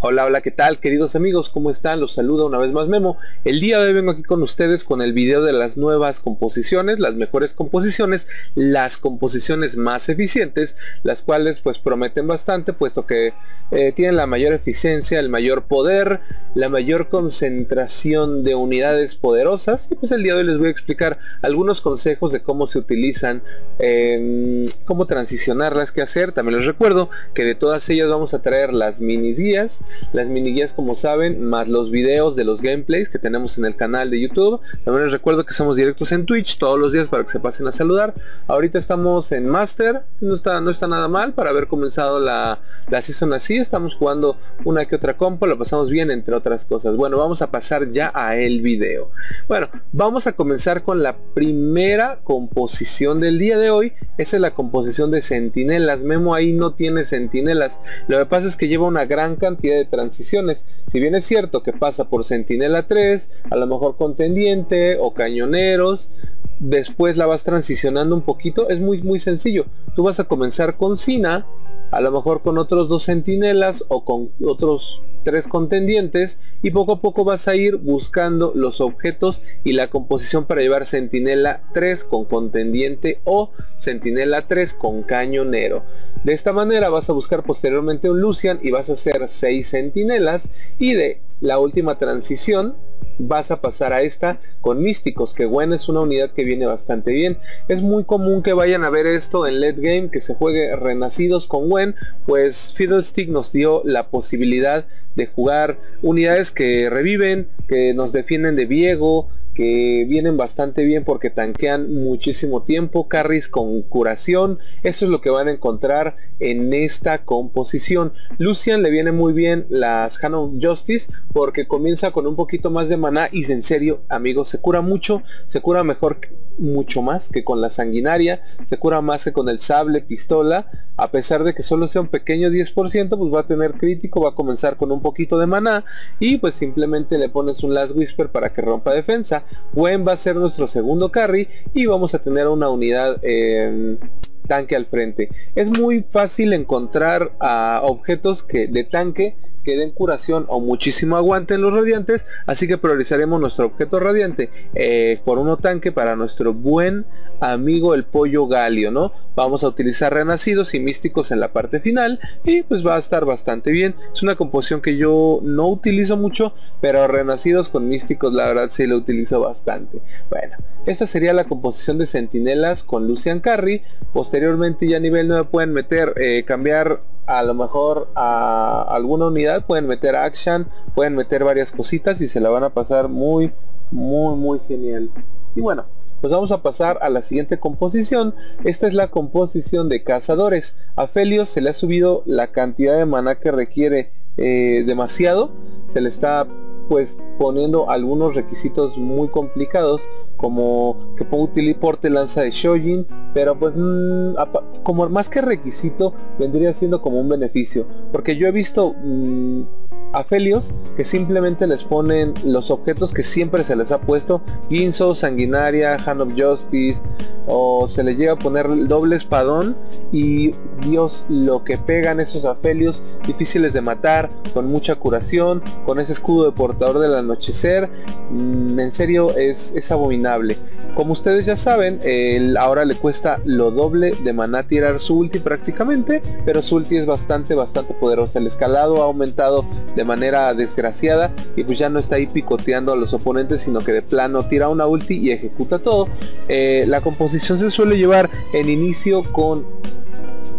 Hola, hola, ¿qué tal queridos amigos? ¿Cómo están? Los saluda una vez más Memo. El día de hoy vengo aquí con ustedes con el video de las nuevas composiciones, las mejores composiciones, las composiciones más eficientes, las cuales pues prometen bastante puesto que eh, tienen la mayor eficiencia, el mayor poder, la mayor concentración de unidades poderosas y pues el día de hoy les voy a explicar algunos consejos de cómo se utilizan, em, cómo transicionarlas, qué hacer. También les recuerdo que de todas ellas vamos a traer las mini guías las mini guías como saben, más los videos de los gameplays que tenemos en el canal de YouTube. También les recuerdo que somos directos en Twitch todos los días para que se pasen a saludar. Ahorita estamos en Master, no está, no está nada mal para haber comenzado la, la season así. Estamos jugando una que otra compo, lo pasamos bien entre otras cosas. Bueno, vamos a pasar ya a el video. Bueno, vamos a comenzar con la primera composición del día de hoy. Esa es la composición de sentinelas. Memo ahí no tiene sentinelas. Lo que pasa es que lleva una gran cantidad de transiciones. Si bien es cierto que pasa por Sentinela 3, a lo mejor contendiente o cañoneros, después la vas transicionando un poquito, es muy muy sencillo. Tú vas a comenzar con Sina, a lo mejor con otros dos sentinelas o con otros tres contendientes y poco a poco vas a ir buscando los objetos y la composición para llevar centinela 3 con contendiente o centinela 3 con cañonero. De esta manera vas a buscar posteriormente un Lucian y vas a hacer 6 centinelas y de la última transición vas a pasar a esta con místicos que Gwen es una unidad que viene bastante bien. Es muy común que vayan a ver esto en late game que se juegue renacidos con Gwen pues Fiddlestick nos dio la posibilidad de jugar unidades que reviven que nos defienden de Viego que vienen bastante bien porque tanquean muchísimo tiempo, carries con curación, eso es lo que van a encontrar en esta composición. Lucian le viene muy bien las Hanon Justice porque comienza con un poquito más de maná y en serio amigos se cura mucho, se cura mejor mucho más que con la sanguinaria, se cura más que con el sable pistola, a pesar de que solo sea un pequeño 10%, pues va a tener crítico, va a comenzar con un poquito de maná y pues simplemente le pones un Last Whisper para que rompa defensa. Gwen va a ser nuestro segundo carry y vamos a tener una unidad tanque al frente. Es muy fácil encontrar a objetos que de tanque que den curación o muchísimo aguante en los radiantes, así que priorizaremos nuestro objeto radiante eh, por uno tanque para nuestro buen amigo el pollo galio, ¿no? Vamos a utilizar renacidos y místicos en la parte final y pues va a estar bastante bien. Es una composición que yo no utilizo mucho, pero renacidos con místicos la verdad sí lo utilizo bastante. Bueno, esta sería la composición de sentinelas con Lucian Carry. Posteriormente ya a nivel 9 pueden meter, eh, cambiar a lo mejor a alguna unidad pueden meter action pueden meter varias cositas y se la van a pasar muy muy muy genial. Y bueno pues vamos a pasar a la siguiente composición. Esta es la composición de cazadores. A Felios se le ha subido la cantidad de maná que requiere eh, demasiado. Se le está pues poniendo algunos requisitos muy complicados como que porte lanza de Shojin, pero pues mm, como más que requisito vendría siendo como un beneficio, porque yo he visto mm, a Felios que simplemente les ponen los objetos que siempre se les ha puesto, Ginso, Sanguinaria, Hand of Justice, o se le llega a poner el doble espadón y Dios lo que pegan esos afelios difíciles de matar con mucha curación con ese escudo de portador del anochecer mm, en serio es, es abominable. Como ustedes ya saben ahora le cuesta lo doble de maná tirar su ulti prácticamente pero su ulti es bastante bastante poderosa. El escalado ha aumentado de manera desgraciada y pues ya no está ahí picoteando a los oponentes sino que de plano tira una ulti y ejecuta todo. Eh, la composición se suele llevar en inicio con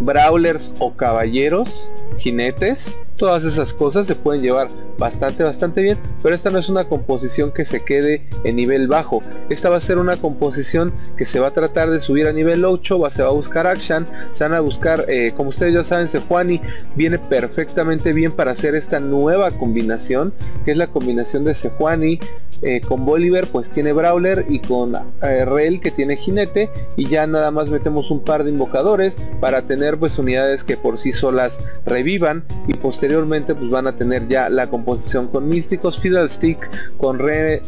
brawlers o caballeros, jinetes, todas esas cosas se pueden llevar bastante bastante bien pero esta no es una composición que se quede en nivel bajo. Esta va a ser una composición que se va a tratar de subir a nivel 8 va, se va a buscar action se van a buscar eh, como ustedes ya saben Sejuani viene perfectamente bien para hacer esta nueva combinación que es la combinación de Sejuani eh, con Bolívar pues tiene Brawler y con eh, Rel que tiene Jinete y ya nada más metemos un par de invocadores para tener pues unidades que por sí solas revivan y posteriormente pues van a tener ya la composición con Místicos, Fiddlestick, con Re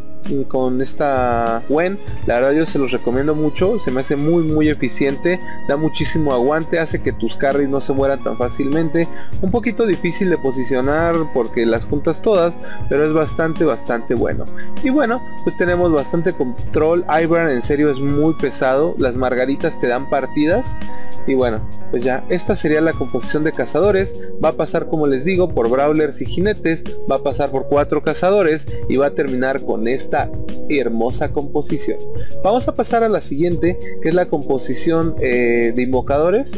con esta Gwen. La verdad yo se los recomiendo mucho. Se me hace muy muy eficiente. Da muchísimo aguante. Hace que tus carries no se mueran tan fácilmente. Un poquito difícil de posicionar porque las juntas todas. Pero es bastante bastante bueno. Y bueno, pues tenemos bastante control. Ivan en serio es muy pesado. Las margaritas te dan partidas. Y bueno, pues ya, esta sería la composición de cazadores. Va a pasar, como les digo, por brawlers y jinetes. Va a pasar por cuatro cazadores. Y va a terminar con esta hermosa composición. Vamos a pasar a la siguiente, que es la composición eh, de invocadores.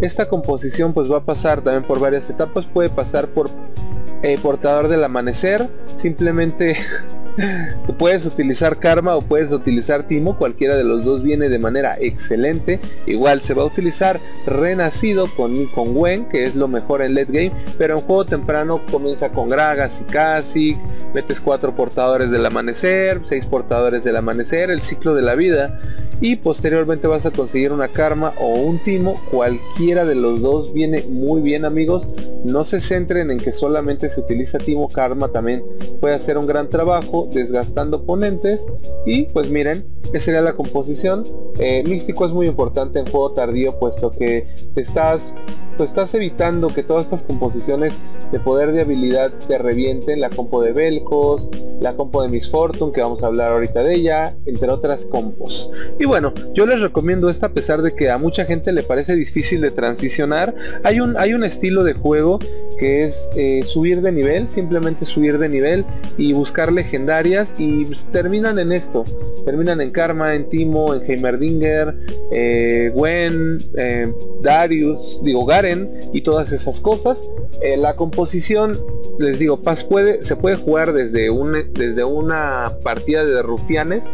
Esta composición pues va a pasar también por varias etapas. Puede pasar por eh, portador del amanecer. Simplemente Tú puedes utilizar Karma o puedes utilizar Timo, cualquiera de los dos viene de manera excelente. Igual se va a utilizar Renacido con, con Gwen, que es lo mejor en late game, pero en juego temprano comienza con Gragas y Kha'Zix, metes cuatro portadores del amanecer, seis portadores del amanecer, el ciclo de la vida y posteriormente vas a conseguir una karma o un timo cualquiera de los dos viene muy bien amigos no se centren en que solamente se utiliza timo karma también puede hacer un gran trabajo desgastando oponentes y pues miren esa sería la composición. Eh, místico es muy importante en juego tardío puesto que te estás estás evitando que todas estas composiciones de poder de habilidad te revienten la compo de Belcos, la compo de Miss Fortune que vamos a hablar ahorita de ella, entre otras compos. Y bueno, yo les recomiendo esta a pesar de que a mucha gente le parece difícil de transicionar. Hay un, hay un estilo de juego que es eh, subir de nivel, simplemente subir de nivel y buscar legendarias y terminan en esto. Terminan en Karma, en Timo, en Heimerdinger, eh, Gwen, eh, Darius, digo Garen y todas esas cosas. La composición, les digo, Paz puede, se puede jugar desde, un, desde una partida de rufianes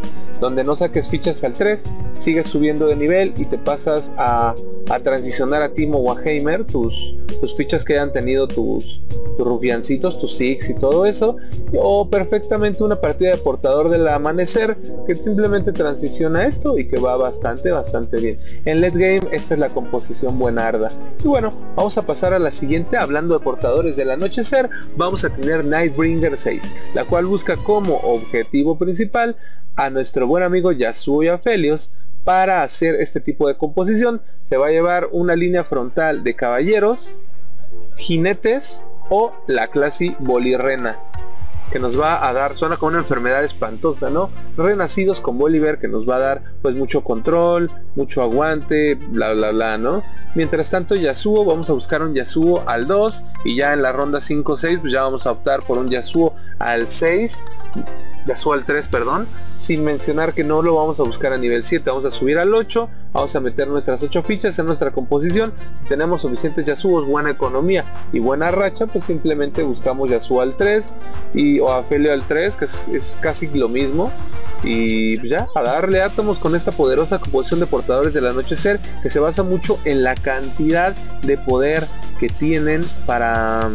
donde no saques fichas al 3, sigues subiendo de nivel y te pasas a, transicionar a Timo o a Heimer, tus, tus fichas que hayan tenido tus, tus rufiancitos, tus Six y todo eso, o perfectamente una partida de portador del amanecer que simplemente transiciona esto y que va bastante, bastante bien. En late game esta es la composición buenarda. Y bueno, vamos a pasar a la siguiente, hablando de portadores del anochecer, vamos a tener Nightbringer 6, la cual busca como objetivo principal a nuestro buen amigo Yasuo y Aphelios para hacer este tipo de composición. Se va a llevar una línea frontal de caballeros jinetes o la clase bolirrena que nos va a dar, suena como una enfermedad espantosa, ¿no? Renacidos con Bolívar que nos va a dar pues mucho control, mucho aguante, bla bla bla, ¿no? Mientras tanto Yasuo, vamos a buscar un Yasuo al 2 y ya en la ronda 5-6 pues ya vamos a optar por un Yasuo al 6 Yasuo al 3, perdón, sin mencionar que no lo vamos a buscar a nivel 7, vamos a subir al 8, vamos a meter nuestras 8 fichas en nuestra composición, si tenemos suficientes Yasuos, buena economía y buena racha, pues simplemente buscamos Yasuo al 3 y, o Afelio al 3, que es, casi lo mismo, y pues ya, a darle átomos con esta poderosa composición de portadores del anochecer que se basa mucho en la cantidad de poder que tienen para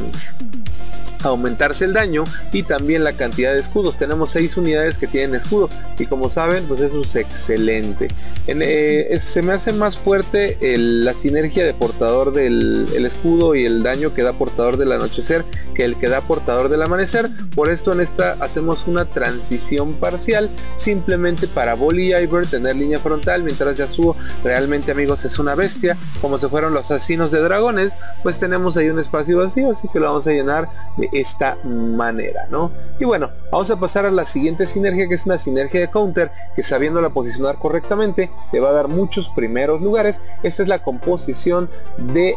aumentarse el daño y también la cantidad de escudos. Tenemos 6 unidades que tienen escudo y como saben pues eso es excelente. Eh, se me hace más fuerte la sinergia de portador del escudo y el daño que da portador del anochecer que el que da portador del amanecer. Por esto en esta hacemos una transición parcial simplemente para Bolly y Iver tener línea frontal mientras Yasuo realmente amigos es una bestia como se fueron los asesinos de dragones pues tenemos ahí un espacio vacío así que lo vamos a llenar de esta manera, ¿no? Y bueno, vamos a pasar a la siguiente sinergia que es una sinergia de counter que sabiéndola posicionar correctamente te va a dar muchos primeros lugares. Esta es la composición de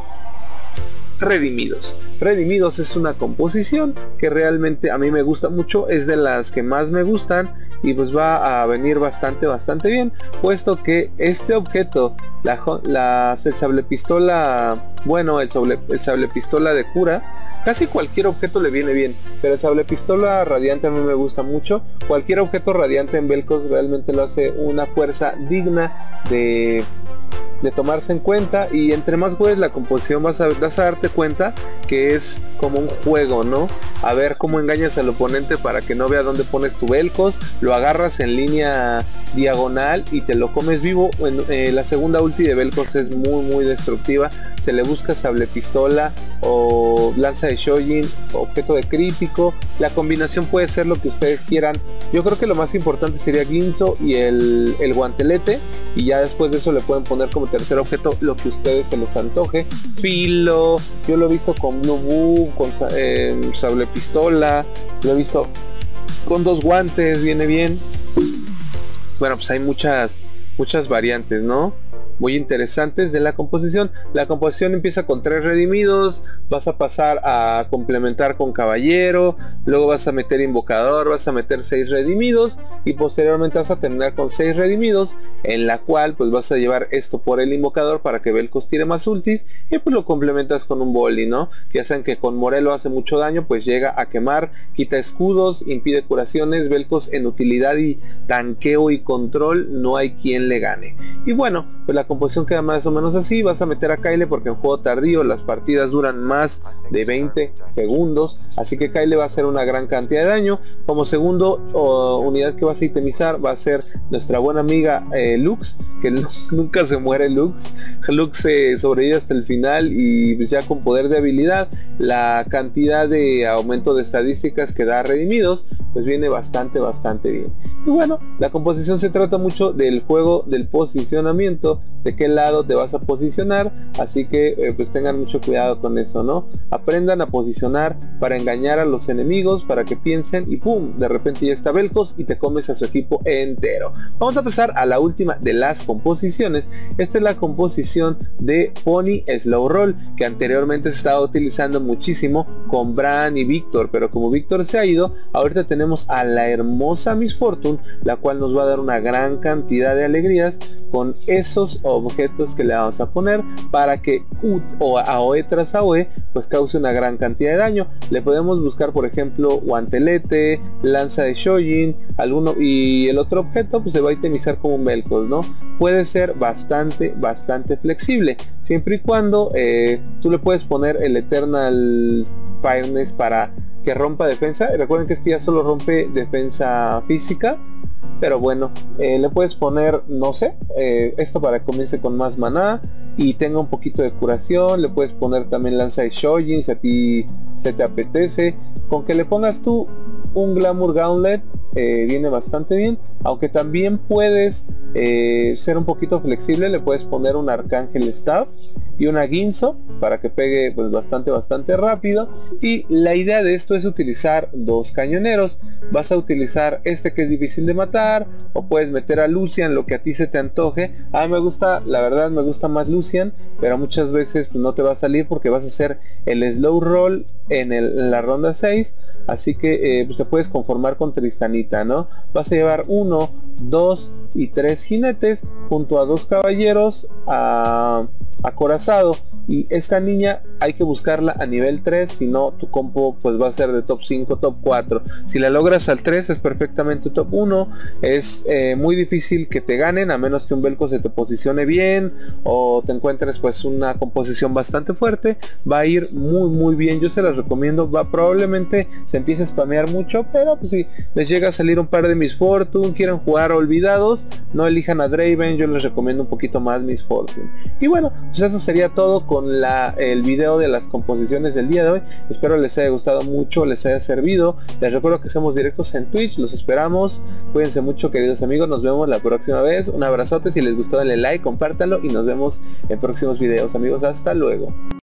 Redimidos. Redimidos es una composición que realmente a mí me gusta mucho, es de las que más me gustan y pues va a venir bastante bastante bien, puesto que este objeto, la, la el sable pistola, bueno, el el sable pistola de cura, Casi cualquier objeto le viene bien, pero el sable pistola radiante a mí me gusta mucho. Cualquier objeto radiante en Belcos realmente lo hace una fuerza digna de tomarse en cuenta y entre más juegues la composición vas a, darte cuenta que es como un juego, ¿no? a ver cómo engañas al oponente para que no vea dónde pones tu Velcos, lo agarras en línea diagonal y te lo comes vivo. Eh, la segunda ulti de Velcos es muy muy destructiva, se le busca sable pistola o lanza de Shojin, objeto de crítico, la combinación puede ser lo que ustedes quieran. Yo creo que lo más importante sería Ginzo y el, el guantelete y ya después de eso le pueden poner como tercer objeto lo que ustedes se les antoje. Filo, yo lo he visto con Blue con eh, sable pistola, lo he visto con dos guantes, viene bien. Bueno, pues hay muchas, muchas variantes, ¿no? Muy interesantes de la composición. La composición empieza con tres redimidos, vas a pasar a complementar con caballero, luego vas a meter invocador, vas a meter seis redimidos y posteriormente vas a terminar con seis redimidos en la cual pues vas a llevar esto por el invocador para que Velcos tire más ultis y pues lo complementas con un boli, ¿no? Que hacen que con Morelo hace mucho daño, pues llega a quemar, quita escudos, impide curaciones, Velcos en utilidad y tanqueo y control no hay quien le gane. Y bueno, pues la composición queda más o menos así, vas a meter a Kyle porque en juego tardío las partidas duran más de 20 segundos, así que Kyle va a hacer una gran cantidad de daño. Como segundo unidad que vas a itemizar va a ser nuestra buena amiga eh, Lux, que nunca se muere Lux. Lux se sobrevive hasta el final y pues, ya con poder de habilidad, la cantidad de aumento de estadísticas que da redimidos, pues viene bastante, bastante bien. Y bueno, la composición se trata mucho del juego del posicionamiento, de qué lado te vas a posicionar, así que eh, pues tengan mucho cuidado con eso, ¿no? Aprendan a posicionar para engañar a los enemigos, para que piensen y pum, de repente ya está Belcos y te comes a su equipo entero. Vamos a pasar a la última de las composiciones. Esta es la composición de Pony Slow Roll, que anteriormente se estaba utilizando muchísimo con Bran y Víctor, pero como Víctor se ha ido, ahorita tenemos a la hermosa Miss Fortune, la cual nos va a dar una gran cantidad de alegrías con esos objetos que le vamos a poner para que o AOE tras AOE pues cause una gran cantidad de daño. Le podemos buscar por ejemplo guantelete, lanza de Shojin, alguno y el otro objeto pues se va a itemizar como un Melkos, ¿no? Puede ser bastante, bastante flexible, siempre y cuando eh, tú le puedes poner el Eternal Fireness para que rompa defensa. Recuerden que este ya solo rompe defensa física pero bueno eh, le puedes poner no sé eh, esto para que comience con más maná y tenga un poquito de curación. Le puedes poner también lanza de Shojin si a ti se te apetece. Con que le pongas tú un glamour gauntlet eh, viene bastante bien aunque también puedes ser un poquito flexible le puedes poner un arcángel staff y una guinzo para que pegue pues bastante bastante rápido. Y la idea de esto es utilizar dos cañoneros. Vas a utilizar este que es difícil de matar o puedes meter a Lucian lo que a ti se te antoje. A mí me gusta la verdad me gusta más Lucian pero muchas veces pues, no te va a salir porque vas a hacer el slow roll en, la ronda 6 así que eh, pues te puedes conformar con Tristanita no vas a llevar uno dos y tres jinetes junto a dos caballeros a acorazado y esta niña hay que buscarla a nivel 3 si no tu compo pues va a ser de top 5 top 4 si la logras al 3 es perfectamente top 1 es eh, muy difícil que te ganen a menos que un Belco se te posicione bien o te encuentres pues una composición bastante fuerte. Va a ir muy muy bien. Yo se las recomiendo. Va probablemente se empiece a spamear mucho pero pues si les llega a salir un par de Miss Fortune quieren jugar olvidados no elijan a Draven. Yo les recomiendo un poquito más Miss Fortune. Y bueno pues eso sería todo. con la, el video de las composiciones del día de hoy. Espero les haya gustado mucho, les haya servido. Les recuerdo que somos directos en Twitch, los esperamos. Cuídense mucho queridos amigos, nos vemos la próxima vez. Un abrazote, si les gustó denle like, compártanlo y nos vemos en próximos videos amigos. Hasta luego.